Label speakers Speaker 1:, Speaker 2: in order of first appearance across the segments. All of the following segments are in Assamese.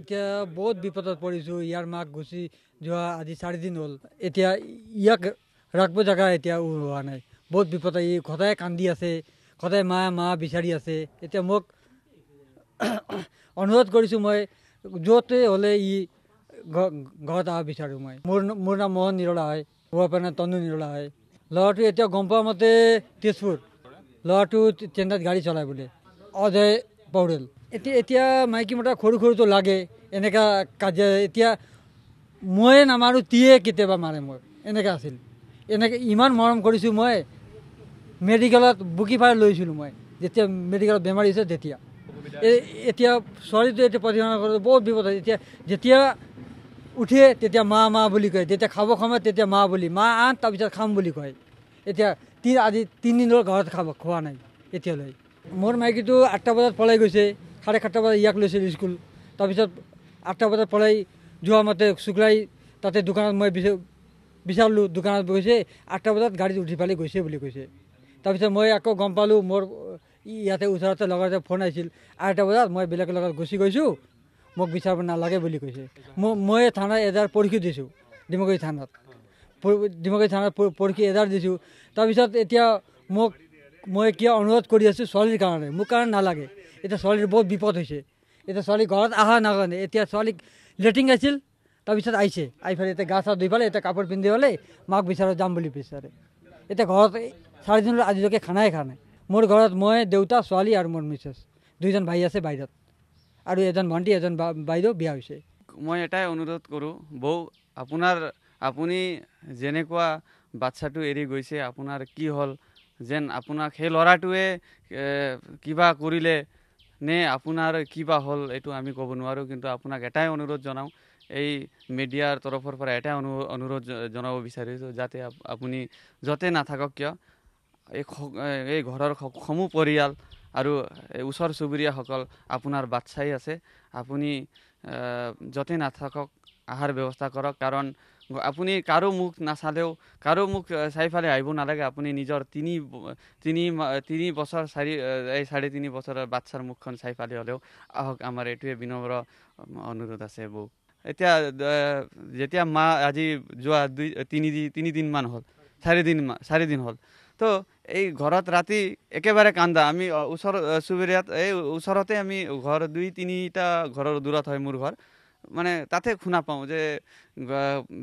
Speaker 1: এতিয়া বহুত বিপদত পৰিছোঁ ইয়াৰ মাক গুচি যোৱা আজি চাৰিদিন হ'ল এতিয়া ইয়াক ৰাখিব জেগা এতিয়া হোৱা নাই বহুত বিপদ ই সদায় কান্দি আছে সদায় মা মা বিচাৰি আছে এতিয়া মোক অনুৰোধ কৰিছোঁ মই য'তে হ'লে ই ঘৰত অহা বিচাৰোঁ মই মোৰ মোৰ নাম মোহন নিৰলা হয় মোৰ আপোনাৰ তনু নিৰলা হয় ল'ৰাটো এতিয়া গম পোৱা মতে তেজপুৰ ল'ৰাটো চেন্নাইত গাড়ী চলায় বোলে অজয় পৌৰেল এতিয়া এতিয়া মাইকী মতা সৰু সৰুটো লাগে এনেকুৱা কাজিয়া এতিয়া ময়ে নামাৰোঁ তিয়ে কেতিয়াবা মাৰে মই এনেকুৱা আছিল। এনেকৈ ইমান মৰম কৰিছোঁ মই মেডিকেলত বুকি পাই লৈছিলোঁ মই যেতিয়া মেডিকেলত বেমাৰী হৈছে তেতিয়া। এতিয়া ছোৱালীটো এতিয়া পৰিচালনা কৰোঁ বহুত বিপদ হয় এতিয়া যেতিয়া উঠে তেতিয়া মা মা বুলি কয় যেতিয়া খাব সময়ত তেতিয়া মা বুলি মা আন তাৰপিছত খাম বুলি কয়। এতিয়া তি আজি তিনিদিনৰ ঘৰত খাব খোৱা নাই এতিয়ালৈ। মোৰ মাইকীটো আঠটা বজাত পলাই গৈছে চাৰে সাতটা বজাত ইয়াক লৈছিল স্কুল। তাৰপিছত আঠটা বজাত পলাই যোৱা মতে শুক্লাই তাতে দোকানত মই বিচা- বিচাৰিলোঁ দোকানত গৈছে আঠটা বজাত গাড়ীত উঠি পেলাই গৈছে বুলি কৈছে। তাৰপিছত মই আকৌ গম পালোঁ মোৰ ইয়াতে ওচৰতে লগতে ফোন আহিছিল। আঢ়ৈটা বজাত মই বেলেগৰ লগত গুচি গৈছোঁ মোক বিচাৰিব নালাগে বুলি কৈছে। মই থানাত এজাৰ পৰীক্ষা দিছোঁ ডিমগুৰি থানাত। ডিমগুৰি থানাত পৰীক্ষা এজাৰ দিছোঁ। তাৰপিছত এতিয়া মোক মই কিয় অনুৰোধ কৰি আছোঁ ছোৱালীৰ কাৰণে? মোৰ কাৰণে নালাগে। এতিয়া ছোৱালীৰ বহুত বিপদ হৈছে। এতিয়া ছোৱালী ঘৰত অহা নাকাৰণে এতিয়া ছোৱালীক লেট্ৰিন আছিল তাৰপিছত আহিছে। আহি পেলাই এতিয়া গা চা ধুই পেলাই এতিয়া কাপোৰ পিন্ধি পেলাই মাক বিচাৰত যাম বুলি বিচাৰে এতিয়া ঘৰত এই চাৰিদিনৰ আজিলৈকে খানাই খোৱা নাই। মোৰ ঘৰত মই দেউতা ছোৱালী আৰু মোৰ মিছেছ। দুইজন ভাই আছে বাহিৰত। আৰু এজন ভণ্টি এজন বাইদেউ বিয়া হৈছে।
Speaker 2: মই এটাই অনুৰোধ কৰোঁ বৌ আপোনাৰ আপুনি যেনেকুৱা বাচ্ছাটো এৰি গৈছে আপোনাৰ কি হ'ল? যেন আপোনাক সেই ল'ৰাটোৱে কিবা কৰিলে নে আপোনাৰ কিবা হ'ল এইটো আমি ক'ব নোৱাৰোঁ কিন্তু আপোনাক এটাই অনুৰোধ জনাওঁ এই মিডিয়াৰ তৰফৰ পৰা এটাই অনু অনুৰোধ জনাব বিচাৰিছোঁ যাতে আপ- আপুনি য'তে নাথাকক কিয় এই এই ঘৰৰ সমূহ পৰিয়াল আৰু ওচৰ চুবুৰীয়াসকল আপোনাৰ বাচ্ছাই আছে। আপুনি য'তে নাথাকক অহাৰ ব্যৱস্থা কৰক কাৰণ আপুনি কাৰো মুখ নাচালেও কাৰো মুখ আহ, চাই ফালে আহিব নালাগে। আপুনি নিজৰ তিনি তিনি তিনি বছৰ চাৰি এই চাৰে তিনি বছৰৰ বাচ্ছাৰ মুখখন চাই ফালে হ'লেও আহক। আমাৰ এইটোৱে বিনম্ৰ অনুৰোধ আছে বৌ। এতিয়া যেতিয়া মা আজি যোৱা দুই তিনি তিনিদিনমান হ'ল চাৰিদিন চাৰিদিন হ'ল। তো এই ঘৰত ৰাতি একেবাৰে কান্দা। আমি ওচৰ চুবুৰীয়াত এই ওচৰতে আমি ঘৰ দুই তিনিটা ঘৰৰ দূৰত হয় মোৰ ঘৰ। মানে তাতে শুনা পাওঁ যে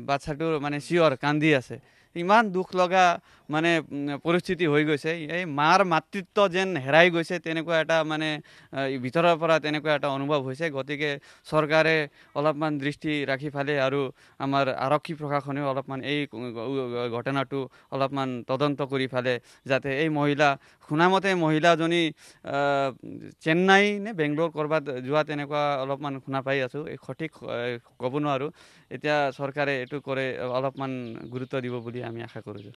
Speaker 2: বাচ্ছাটোৰ মানে চিঞৰ কান্দি আছে। ইমান দুখ লগা মানে পৰিস্থিতি হৈ গৈছে। এই মাৰ মাতৃত্ব যেন হেৰাই গৈছে তেনেকুৱা এটা মানে ভিতৰৰ পৰা তেনেকুৱা এটা অনুভৱ হৈছে। গতিকে চৰকাৰে অলপমান দৃষ্টি ৰাখি ফালে আৰু আমাৰ আৰক্ষী প্ৰশাসনেও অলপমান এই ঘটনাটো অলপমান তদন্ত কৰি ফালে যাতে এই মহিলা শুনামতে মহিলাজনী চেন্নাই নে বেংগলোৰ ক'ৰবাত যোৱা তেনেকুৱা অলপমান শুনা পাই আছোঁ। এই সঠিক ক'ব নোৱাৰোঁ। এতিয়া চৰকাৰে এইটো কৰে অলপমান গুৰুত্ব দিব বুলি আমি আশা কৰিছোঁ